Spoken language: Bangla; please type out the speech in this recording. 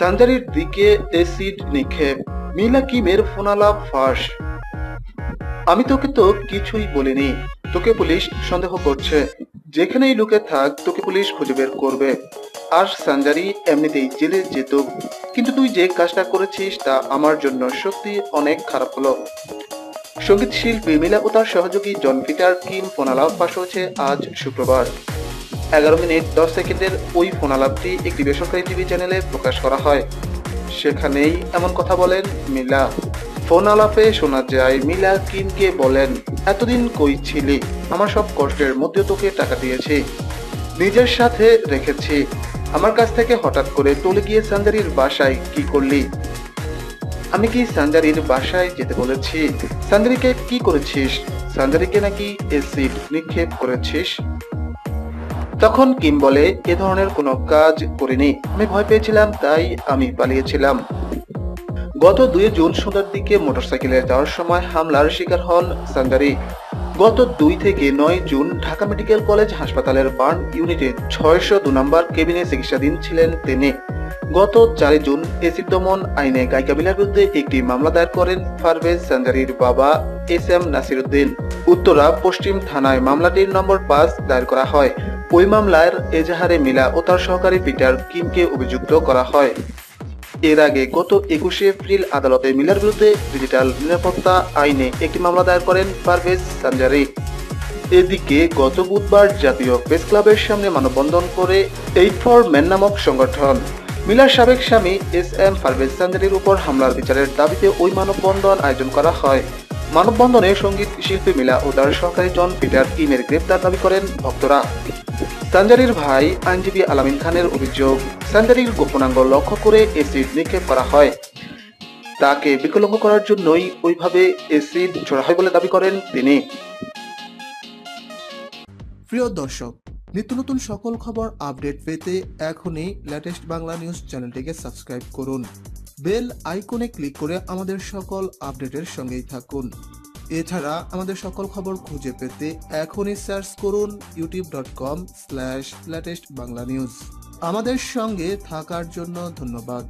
সাঞ্জারির দিকে এসিড নিক্ষেপ। মিলা কিমের ফোনালাপ ফাঁস? আমি তোকে তো কিছুই বলিনি। তোকে পুলিশ সন্দেহ করছে। যেখানেই লুকে থাক, তোকে পুলিশ খুঁজে বের করবে। আর সাঞ্জারি এমনিতেই জেলে যেত। কিন্তু তুই যে কাজটা করেছিস, তা আমার জন্য সত্যি অনেক খারাপ হলো। সংগীত শিল্পী মিলা ও তার সহযোগী জন পিটার কিম ফোনালাপ পাশ হয়েছে আজ শুক্রবার। এগারো মিনিট দশ সেকেন্ডের ওই ফোনালাপটি একটি বেসরকারি টিভি চ্যানেলে প্রকাশ করা হয়। সেখানেই এমন কথা বলেন মিলা। ফোন আলাপে শোনা যায়, মিলা কিমকে বলেন, এতদিন কই ছিলি? আমার সব কষ্টের মধ্যে তোকে টাকা দিয়েছি। নিজের সাথে রেখেছি। আমার কাছ থেকে হঠাৎ করে চলে গিয়ে সাঞ্জারির বাসায় কি করলি? আমি কি সাঞ্জারির বাসায় যেতে বলেছি? সাঞ্জারিকে কি করেছিস? সাঞ্জারিকে নাকি এসিড নিক্ষেপ করেছিস? তখন কিম বলে, এ ধরনের কোনো কাজ করিনি। আমি ভয় পেয়েছিলাম, তাই আমি পালিয়েছিলাম। গত দুই জুন সন্ধ্যার দিকে মোটরসাইকেলে যাওয়ার সময় হামলার শিকার হন সাঞ্জারি গত দুই থেকে নয় জুন ঢাকা মেডিকেল কলেজ হাসপাতালের বার্ন ইউনিটে ছয়শো দু নম্বর কেবিনে চিকিৎসাধীন ছিলেন তিনি। গত চার জুন এসিড দমন আইনে গায়িকা মিলার বিরুদ্ধে একটি মামলা দায়ের করেন ফারভেজ সাঞ্জারির বাবা এস এম নাসিরুদ্দিন। উত্তরা পশ্চিম থানায় মামলাটির নম্বর পাঁচ দায়ের করা হয়। ওই মামলার এজাহারে মিলা ও তার সহকারী পিটার কিমকে অভিযুক্ত করা হয়। এর আগে গত একুশে এপ্রিল আদালতে মিলার বিরুদ্ধে ডিজিটাল নিরাপত্তা আইনে একটি মামলা দায়ের করেন পারভেজ সানজারি। এদিকে গত বুধবার জাতীয় প্রেস ক্লাবের সামনে মানববন্ধন করে এইট ফর ম্যান নামক সংগঠন, মিলার সাবেক স্বামী এস এম পারভেজ সানজারির উপর হামলার বিচারের দাবিতে ওই মানববন্ধন আয়োজন করা হয়। মানববন্ধনে সংগীত শিল্পী মিলা ও তার সহকারী জন পিটার কিমের গ্রেপ্তার দাবি করেন ভক্তরা। সাঞ্জারির ভাই আইনজীবী আলামিন খানের অভিযোগ সাঞ্জারির গোপনাঙ্গ লক্ষ্য করে এসিড নিক্ষেপ করা হয়। তাকে বিকলঙ্গ করার জন্যই ওইভাবে এসিড ছোড়া হয় বলে দাবি করেন তিনি। প্রিয় দর্শক, নিত্য নতুন সকল খবর আপডেট পেতে এখনই লেটেস্ট বাংলা নিউজ চ্যানেলটিকে সাবস্ক্রাইব করুন। বেল আইকনে ক্লিক করে আমাদের সকল আপডেটের সঙ্গেই থাকুন। এছাড়া আমাদের সকল খবর খুঁজে পেতে এখনই সার্চ করুন YouTube dot com slash latest Bangla news আমাদের সঙ্গে থাকার জন্য ধন্যবাদ।